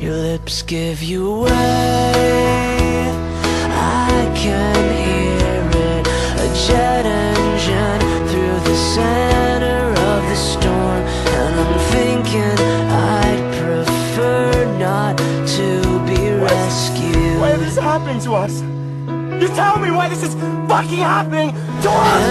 your lips give you away. I can hear it, a jet engine through the center of the storm, and I'm thinking I'd prefer not to be rescued. Why did this happen to us? You tell me why this is fucking happening to us!